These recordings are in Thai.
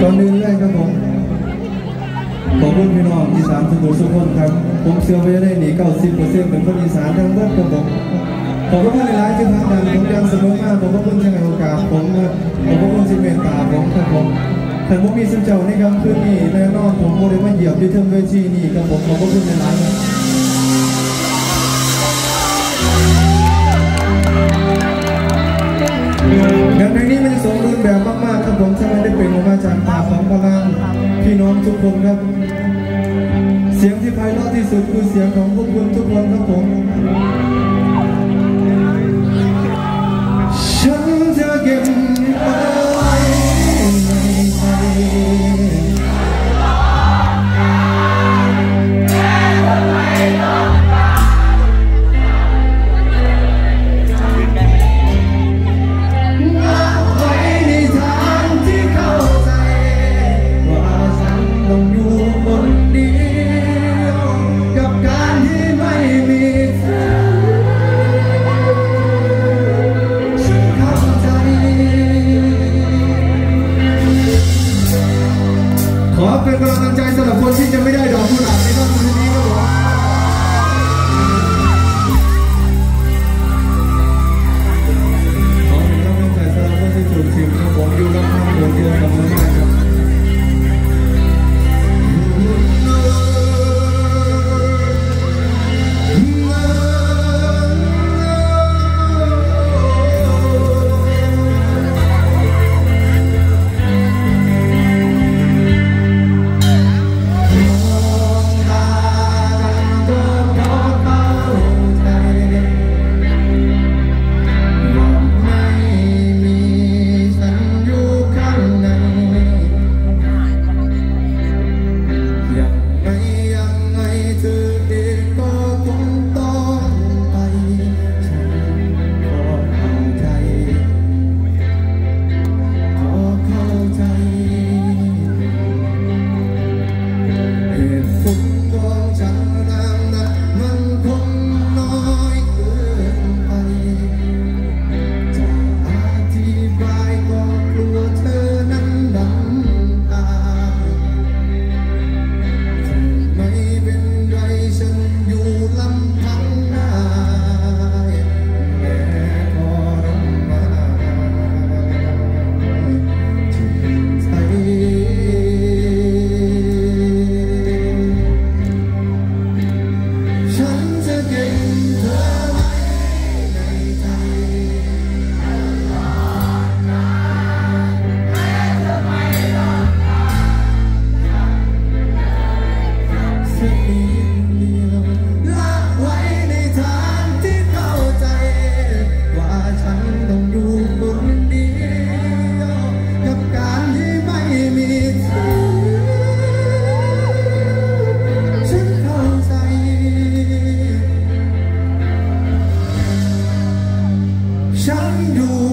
ก่อนอื่นเลยครับผมขอบคุณพี่น้องอีสานทุกคนทุกคนครับ ผมเชื่อว่าจะได้หนี90%เป็นคนอีสานทั้งหมดครับผมขอบคุณหลายๆที่พักดันผมยังเสมอมาขอบคุณที่ให้โอกาสผมขอบคุณที่เมตตาผมครับผมแต่ผมมีสุเจ้าในคำคืนนี้แน่นอนผมโมได้มาเหยียบอยู่เทิงเวทีนี่ครับผมขอบคุณหลายๆครั น้องทุกคนครับ เสียงที่ไพเราะที่สุดคือเสียงของพวกคุณทุกคนครับผม 相濡。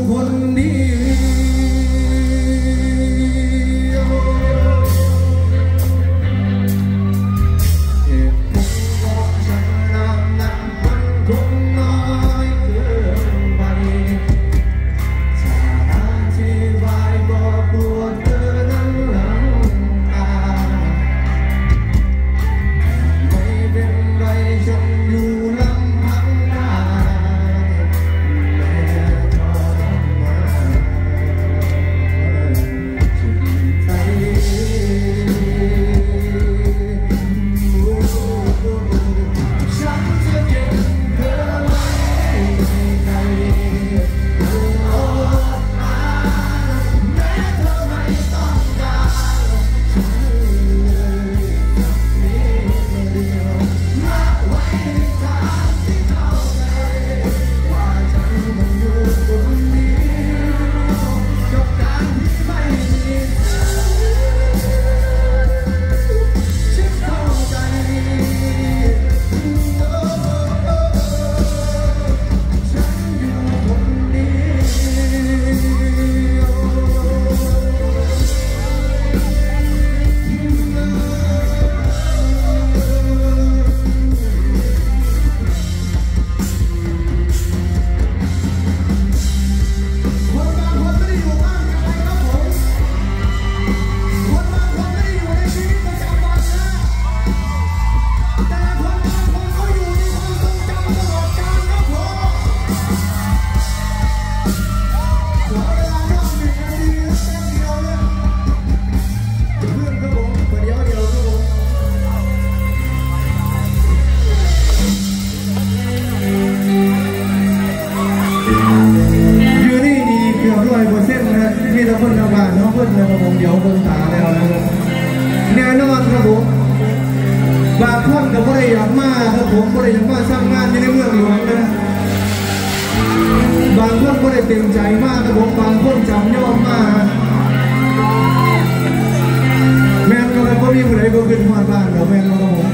ผมก็เลยยังมาสร้างงานอยู่ในเมืองหลวงนะบางคนก็ได้เต็มใจมากครับผมบางคนจำยอมมากแม่นก็เลยบ่มีผู้ใดบ่ขึ้นฮอบ้านเราแม่นบ่ครับผม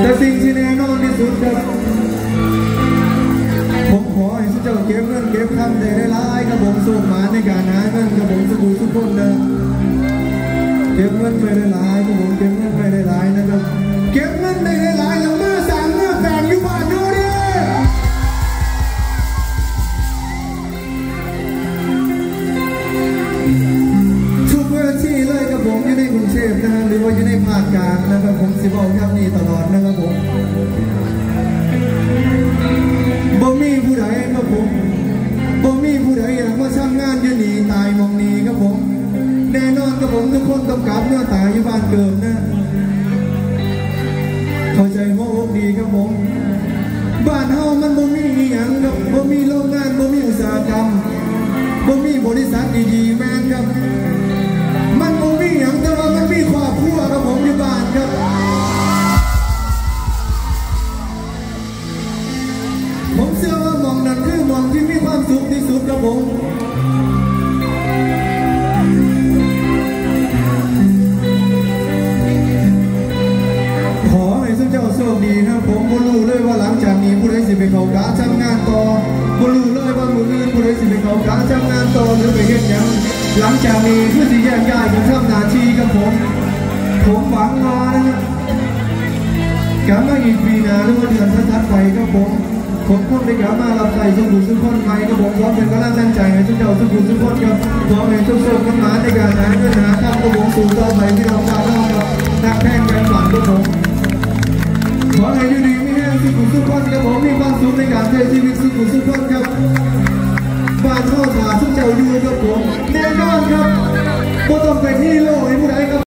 แต่สิ่งที่แน่นอนที่สุดครับผมขอให้ทุกเจ้าเก็บเงินเก็บคำได้หลายๆครับผมส่งมาในการหาเงินครับผมสบู่ทุกคนนะเก็บเงินไปหลายๆครับผมเก็บเงินไป นะครับผมสิบอกครับนี่ตลอดนะครับผมบ่มีผู้ใดครับผมบ่มีผู้ใดอยากมาช่างงานอมหนีตายมองนี้ครับผม แน่นอนครับผมทุกคนต้องกลับเมื่อตายอยู่บ้านเกิดนะ นี้ผู้ใดสิไปเขากาทำงานต่อบ่รู้เลยว่ามืออื่นผู้ใดสิไปเขากาทำงานต่อหรือไปเฮ็ดหยังหลังจากนี้คือสิแยกย้ายกันทำหน้าที่กับผม ผมหวังว่านะกลับมาอีกปีนาหรือว่าเดือนถัดไปครับผมผมคงได้กลับมารับใจส่ทุกผู้ทุกคนใหม่ครับผมพร้อมเป็นกำลังใจให้ทุกเจ้าทุกผู้ทุกคนครับขอให้ทุกโชคกันมาในการหาเงินหาคำกับผมสู่ต่อไปที่เราก้าวหน้าครับนักแข่งกันฝันครับผมขอให้อยู่ดีมีแห้ สุขสุขันครับผมมีความสุขในการใช้ชีวิตสุขสุขันครับบ้านเข้าตาสุขเจ้าอยู่กับผมแน่นอนครับก็ต้องไปที่โลกให้ผู้ใดครับ